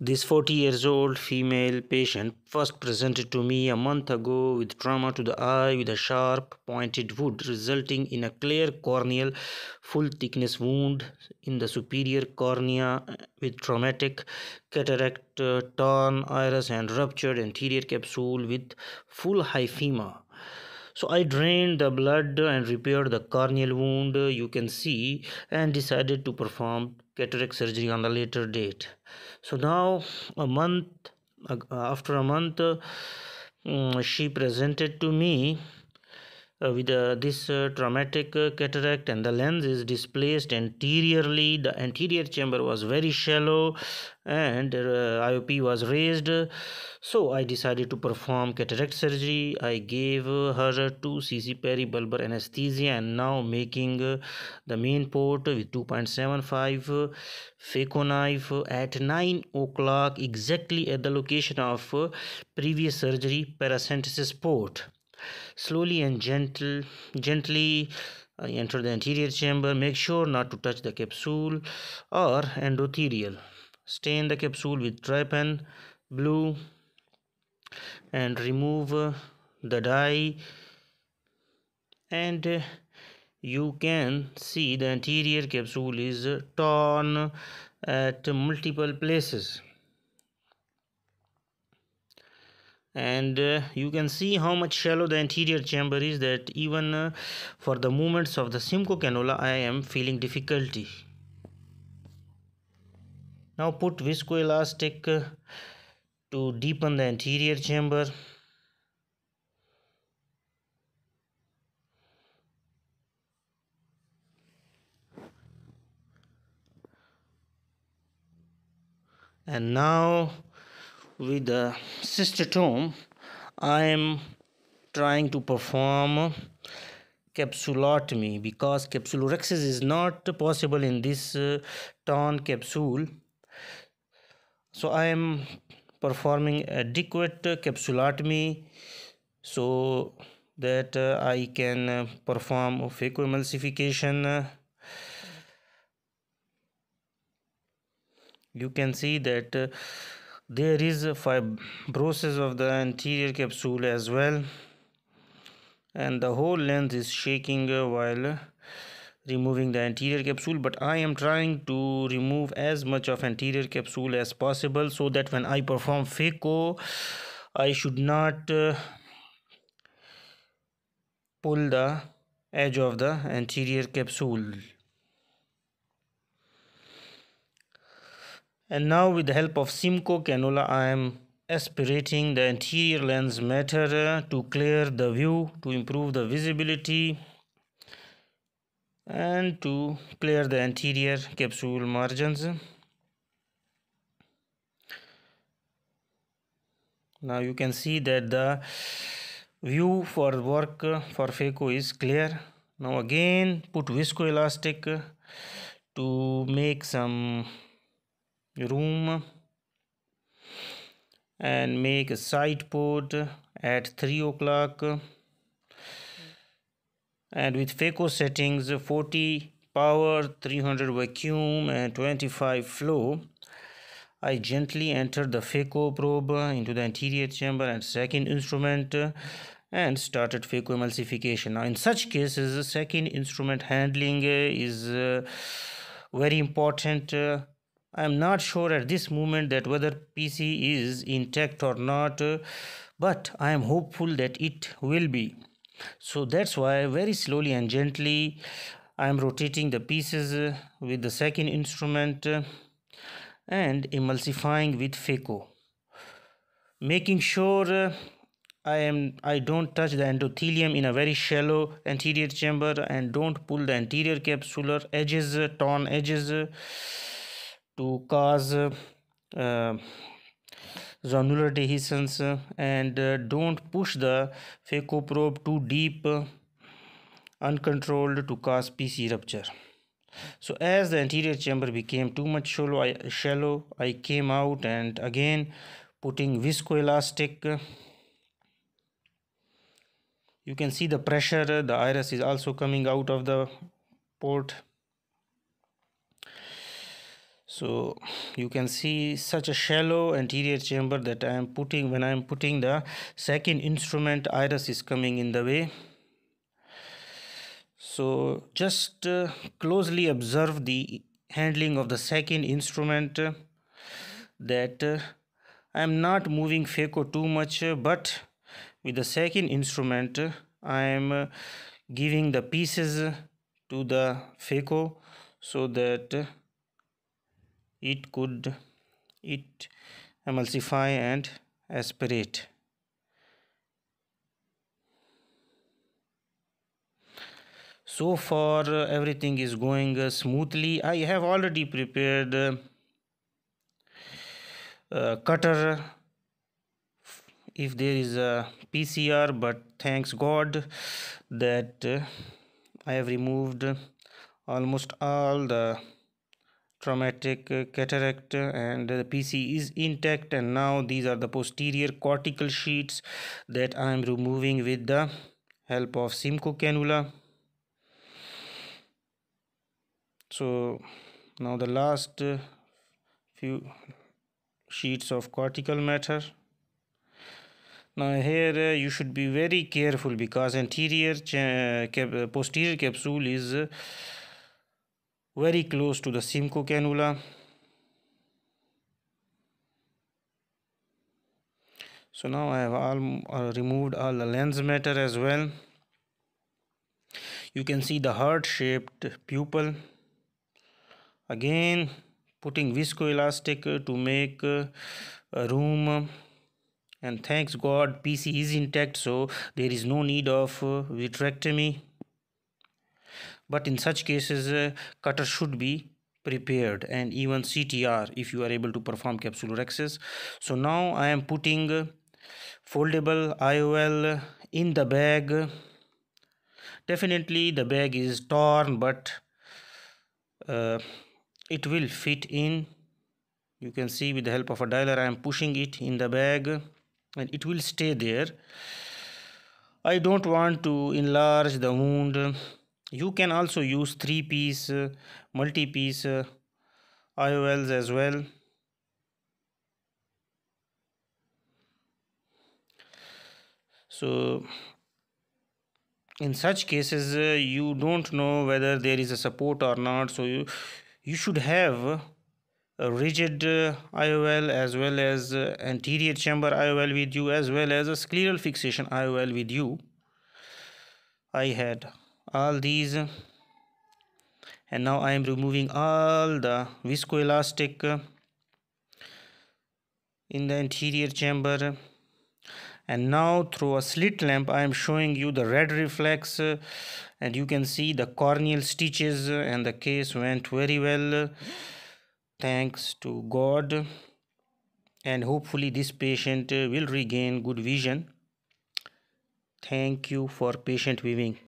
This 40 years old female patient first presented to me a month ago with trauma to the eye with a sharp pointed wood resulting in a clear corneal full thickness wound in the superior cornea with traumatic cataract, uh, torn iris and ruptured anterior capsule with full hyphema. So I drained the blood and repaired the corneal wound you can see and decided to perform cataract surgery on the later date. So now a month after a month uh, she presented to me uh, with uh, this uh, traumatic uh, cataract and the lens is displaced anteriorly. The anterior chamber was very shallow and uh, IOP was raised. So I decided to perform cataract surgery. I gave her 2 cc peribulbar anesthesia and now making uh, the main port with 2.75 phaco knife at 9 o'clock exactly at the location of previous surgery paracentesis port slowly and gentle gently uh, enter the anterior chamber. Make sure not to touch the capsule or endothelial. Stain the capsule with trypan blue and remove uh, the dye. And uh, you can see the anterior capsule is torn at multiple places and uh, you can see how much shallow the anterior chamber is that even uh, for the movements of the Simcoe cannula I am feeling difficulty. Now put viscoelastic uh, to deepen the anterior chamber. And now with the cystotome I am trying to perform capsulotomy because capsulorhexis is not possible in this uh, torn capsule. So I am performing adequate capsulotomy so that uh, I can uh, perform phacoemulsification you can see that uh, there is a fibrosis of the anterior capsule as well. And the whole length is shaking while removing the anterior capsule. But I am trying to remove as much of anterior capsule as possible so that when I perform phaco I should not uh, pull the edge of the anterior capsule and now with the help of Simcoe cannula I am aspirating the anterior lens matter uh, to clear the view to improve the visibility and to clear the anterior capsule margins. Now you can see that the view for work uh, for phaco is clear. Now again put viscoelastic uh, to make some room and make a side port at 3 o'clock. And with phaco settings 40 power 300 vacuum and 25 flow. I gently entered the phaco probe into the anterior chamber and second instrument and started phaco emulsification. Now in such cases the second instrument handling is uh, very important I am not sure at this moment that whether PC is intact or not but I am hopeful that it will be. So that's why very slowly and gently I am rotating the pieces with the second instrument and emulsifying with phaco. Making sure I am I don't touch the endothelium in a very shallow anterior chamber and don't pull the anterior capsular edges torn edges to cause uh, zonular dehiscence and uh, don't push the phaco probe too deep uncontrolled to cause PC rupture. So as the anterior chamber became too much shallow, I, shallow, I came out and again putting viscoelastic. You can see the pressure, the iris is also coming out of the port so you can see such a shallow anterior chamber that I am putting when I am putting the second instrument iris is coming in the way. So just uh, closely observe the handling of the second instrument uh, that uh, I am not moving phaco too much uh, but with the second instrument uh, I am uh, giving the pieces to the phaco so that it could it emulsify and aspirate. So far everything is going uh, smoothly. I have already prepared uh, cutter. If there is a pcr but thanks god that uh, i have removed almost all the traumatic uh, cataract and the PC is intact and now these are the posterior cortical sheets that I am removing with the help of Simcoe cannula. So now the last uh, few sheets of cortical matter. Now here uh, you should be very careful because anterior cap posterior capsule is very close to the Simcoe cannula. So now I have all uh, removed all the lens matter as well. You can see the heart shaped pupil. Again putting viscoelastic to make uh, room and thanks God PC is intact so there is no need of uh, vitrectomy but in such cases uh, cutter should be prepared and even CTR if you are able to perform capsulorhexis so now I am putting uh, foldable IOL in the bag. Definitely the bag is torn but uh, it will fit in. You can see with the help of a dialer I am pushing it in the bag and it will stay there. I don't want to enlarge the wound you can also use three piece uh, multi piece uh, IOLs as well. So in such cases uh, you don't know whether there is a support or not. So you you should have a rigid uh, IOL as well as uh, anterior chamber IOL with you as well as a scleral fixation IOL with you. I had all these. And now I am removing all the viscoelastic in the anterior chamber. And now through a slit lamp I am showing you the red reflex. And you can see the corneal stitches and the case went very well. Thanks to God. And hopefully this patient will regain good vision. Thank you for patient viewing